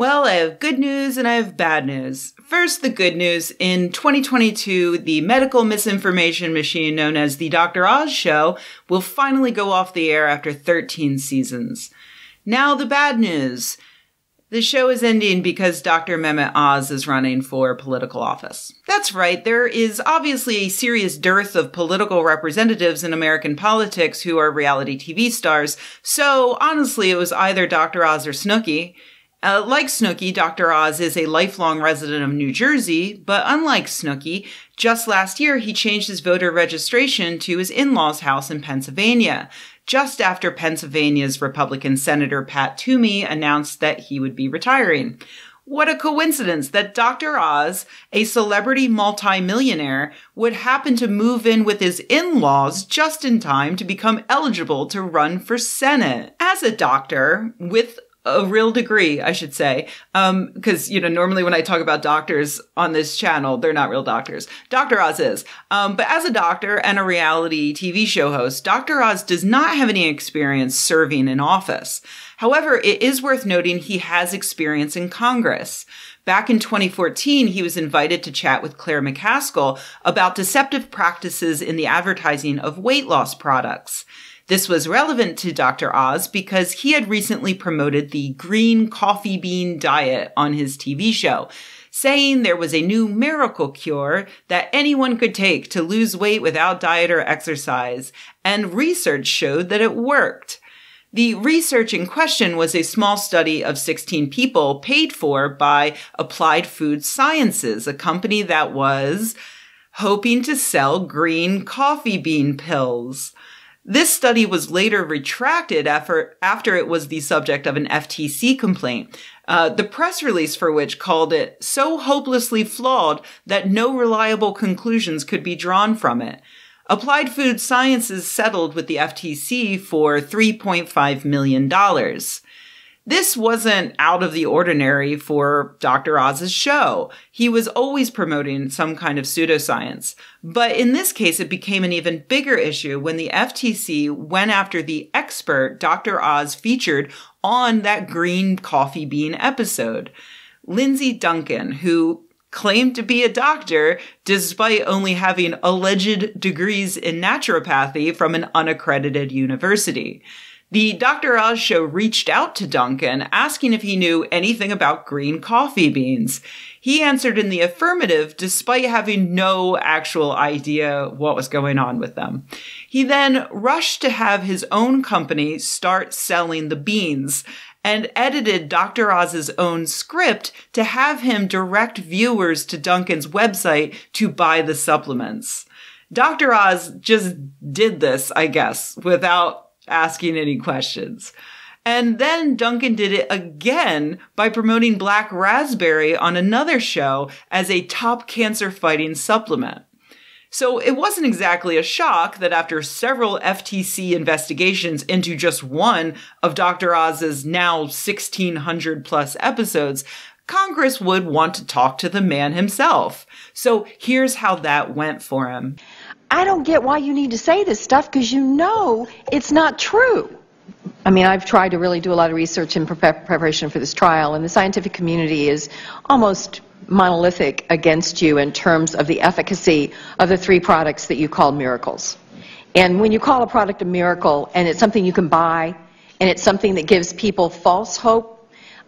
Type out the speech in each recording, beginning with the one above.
Well, I have good news and I have bad news. First, the good news. In 2022, the medical misinformation machine known as the Dr. Oz Show will finally go off the air after 13 seasons. Now, the bad news. The show is ending because Dr. Mehmet Oz is running for political office. That's right, there is obviously a serious dearth of political representatives in American politics who are reality TV stars, so honestly, it was either Dr. Oz or Snooki. Uh, like Snooki, Dr. Oz is a lifelong resident of New Jersey, but unlike Snooki, just last year he changed his voter registration to his in-laws' house in Pennsylvania, just after Pennsylvania's Republican Senator Pat Toomey announced that he would be retiring. What a coincidence that Dr. Oz, a celebrity multimillionaire, would happen to move in with his in-laws just in time to become eligible to run for Senate. As a doctor, with a real degree, I should say. Um, cause, you know, normally when I talk about doctors on this channel, they're not real doctors. Dr. Oz is. Um, but as a doctor and a reality TV show host, Dr. Oz does not have any experience serving in office. However, it is worth noting he has experience in Congress. Back in 2014, he was invited to chat with Claire McCaskill about deceptive practices in the advertising of weight loss products. This was relevant to Dr. Oz because he had recently promoted the green coffee bean diet on his TV show, saying there was a new miracle cure that anyone could take to lose weight without diet or exercise, and research showed that it worked. The research in question was a small study of 16 people paid for by Applied Food Sciences, a company that was hoping to sell green coffee bean pills. This study was later retracted after, after it was the subject of an FTC complaint, uh, the press release for which called it so hopelessly flawed that no reliable conclusions could be drawn from it. Applied Food Sciences settled with the FTC for $3.5 million. This wasn't out of the ordinary for Dr. Oz's show. He was always promoting some kind of pseudoscience. But in this case, it became an even bigger issue when the FTC went after the expert Dr. Oz featured on that green coffee bean episode. Lindsay Duncan, who claimed to be a doctor despite only having alleged degrees in naturopathy from an unaccredited university. The Dr. Oz show reached out to Duncan asking if he knew anything about green coffee beans. He answered in the affirmative despite having no actual idea what was going on with them. He then rushed to have his own company start selling the beans and edited Dr. Oz's own script to have him direct viewers to Duncan's website to buy the supplements. Dr. Oz just did this, I guess, without asking any questions. And then Duncan did it again by promoting black raspberry on another show as a top cancer fighting supplement. So it wasn't exactly a shock that after several FTC investigations into just one of Dr. Oz's now 1600 plus episodes, Congress would want to talk to the man himself. So here's how that went for him. I don't get why you need to say this stuff because you know it's not true. I mean, I've tried to really do a lot of research in preparation for this trial, and the scientific community is almost monolithic against you in terms of the efficacy of the three products that you call miracles. And when you call a product a miracle and it's something you can buy and it's something that gives people false hope,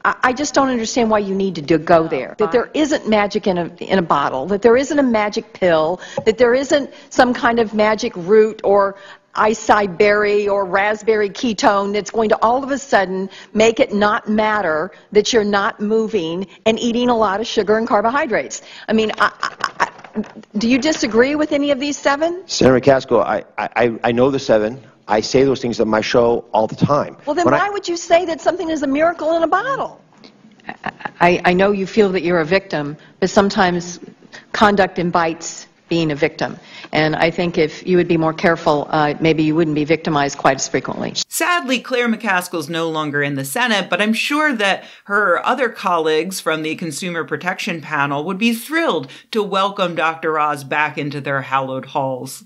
I just don't understand why you need to do, go there. That there isn't magic in a, in a bottle, that there isn't a magic pill, that there isn't some kind of magic root or acai berry or raspberry ketone that's going to all of a sudden make it not matter that you're not moving and eating a lot of sugar and carbohydrates. I mean, I, I, I, do you disagree with any of these seven? Senator McCaskill, I, I, I know the seven. I say those things on my show all the time. Well, then when why I, would you say that something is a miracle in a bottle? I, I know you feel that you're a victim, but sometimes conduct invites being a victim. And I think if you would be more careful, uh, maybe you wouldn't be victimized quite as frequently. Sadly, Claire McCaskill's no longer in the Senate, but I'm sure that her other colleagues from the Consumer Protection Panel would be thrilled to welcome Dr. Oz back into their hallowed halls.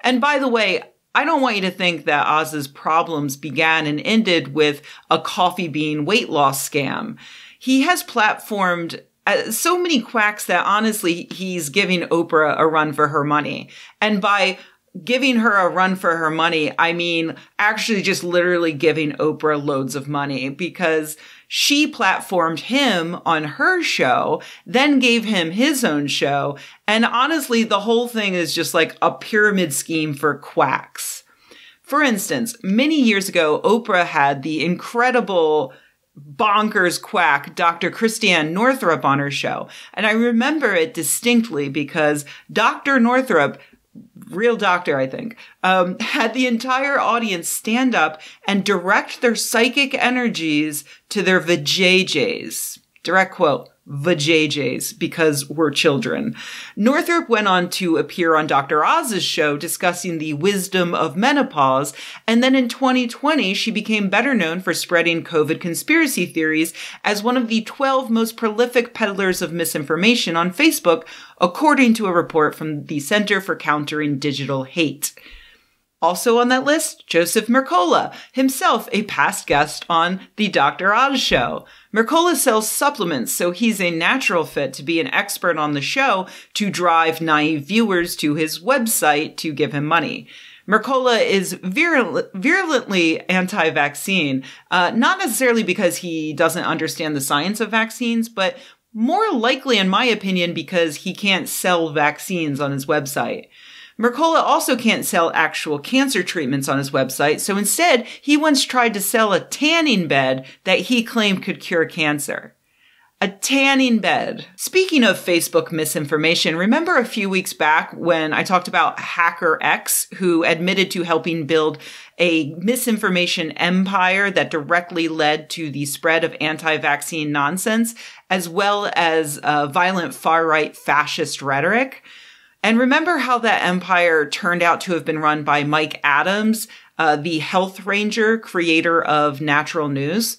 And by the way, I don't want you to think that Oz's problems began and ended with a coffee bean weight loss scam. he has platformed uh, so many quacks that honestly he's giving Oprah a run for her money. And by giving her a run for her money, I mean actually just literally giving Oprah loads of money because she platformed him on her show, then gave him his own show. And honestly, the whole thing is just like a pyramid scheme for quacks. For instance, many years ago, Oprah had the incredible bonkers quack Dr. Christiane Northrup on her show. And I remember it distinctly because Dr. Northrup real doctor, I think, um, had the entire audience stand up and direct their psychic energies to their vajayjays. Direct quote vajayjays because we're children. Northrup went on to appear on Dr. Oz's show discussing the wisdom of menopause, and then in 2020 she became better known for spreading COVID conspiracy theories as one of the 12 most prolific peddlers of misinformation on Facebook, according to a report from the Center for Countering Digital Hate. Also on that list, Joseph Mercola, himself a past guest on the Dr. Oz show. Mercola sells supplements, so he's a natural fit to be an expert on the show to drive naive viewers to his website to give him money. Mercola is virul- virulently anti-vaccine, uh, not necessarily because he doesn't understand the science of vaccines, but more likely, in my opinion, because he can't sell vaccines on his website. Mercola also can't sell actual cancer treatments on his website, so instead, he once tried to sell a tanning bed that he claimed could cure cancer. A tanning bed. Speaking of Facebook misinformation, remember a few weeks back when I talked about Hacker X, who admitted to helping build a misinformation empire that directly led to the spread of anti-vaccine nonsense, as well as uh, violent far-right fascist rhetoric? And remember how that empire turned out to have been run by Mike Adams, uh, the health ranger, creator of Natural News?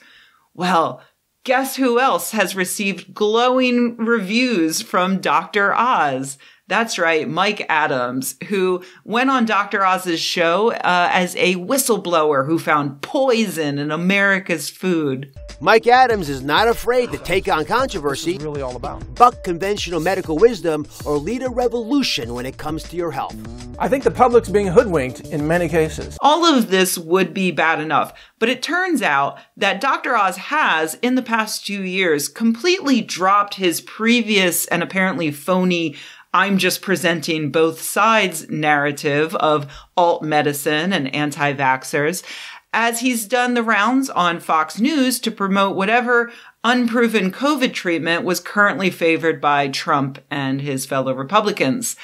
Well, guess who else has received glowing reviews from Dr. Oz? That's right, Mike Adams, who went on Dr. Oz's show uh, as a whistleblower who found poison in America's food. Mike Adams is not afraid to take on controversy, really all about. buck conventional medical wisdom, or lead a revolution when it comes to your health. I think the public's being hoodwinked in many cases. All of this would be bad enough, but it turns out that Dr. Oz has, in the past two years, completely dropped his previous and apparently phony I'm just presenting both sides narrative of alt medicine and anti vaxxers as he's done the rounds on Fox News to promote whatever unproven COVID treatment was currently favored by Trump and his fellow Republicans.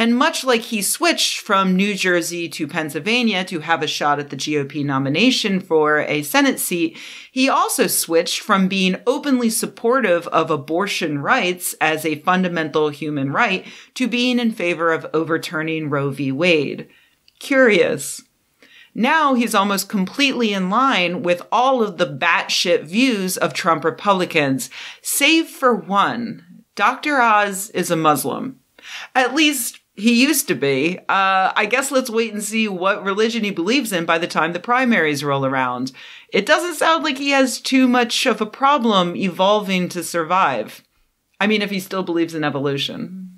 And much like he switched from New Jersey to Pennsylvania to have a shot at the GOP nomination for a Senate seat, he also switched from being openly supportive of abortion rights as a fundamental human right to being in favor of overturning Roe v. Wade. Curious. Now he's almost completely in line with all of the batshit views of Trump Republicans, save for one. Dr. Oz is a Muslim. At least he used to be. Uh, I guess let's wait and see what religion he believes in by the time the primaries roll around. It doesn't sound like he has too much of a problem evolving to survive. I mean, if he still believes in evolution.